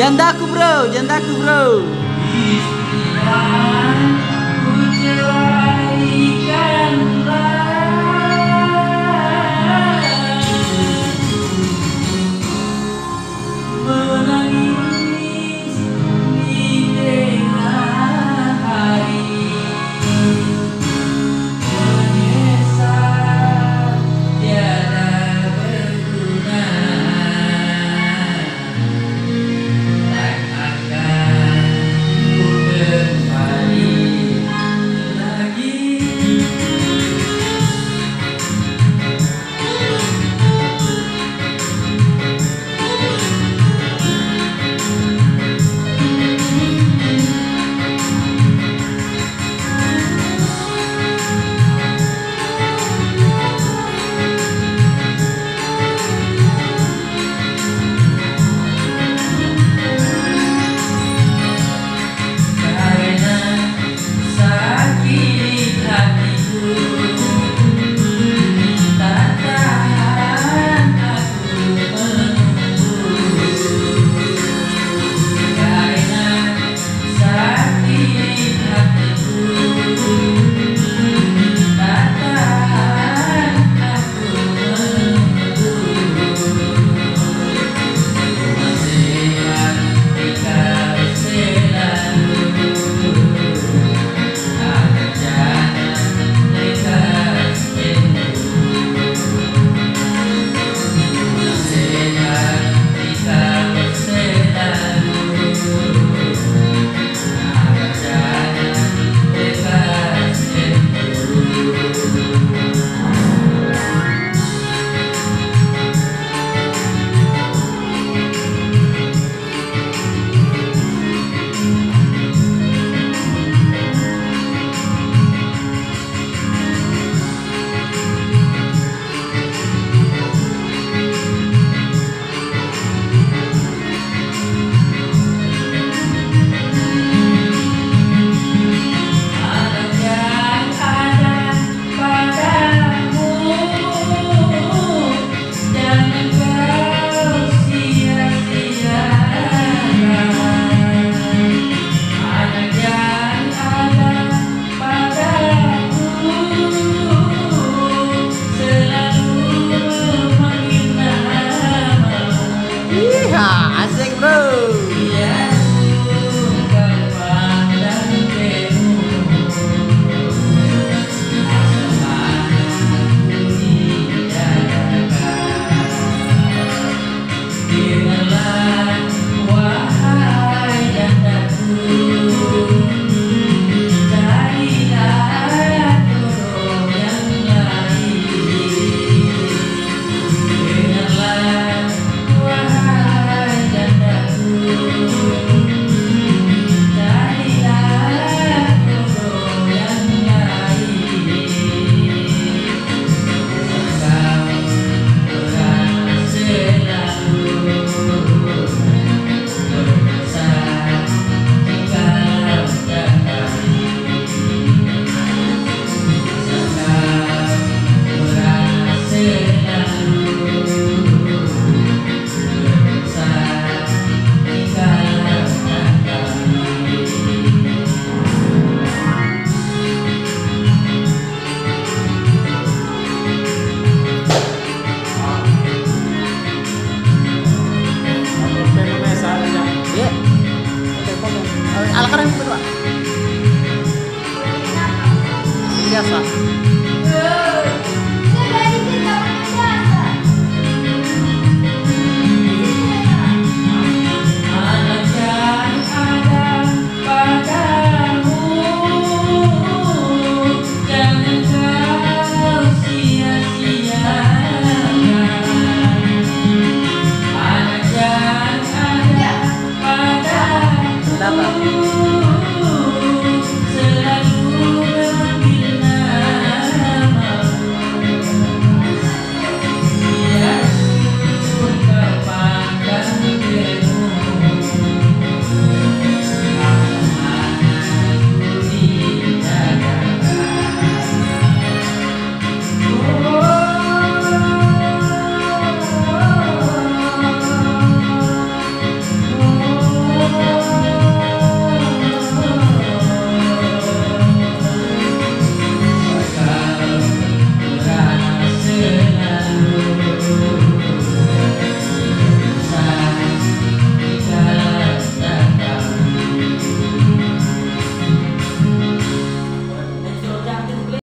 Jandaku bro, jandaku bro. Alakar yang kedua 爸爸。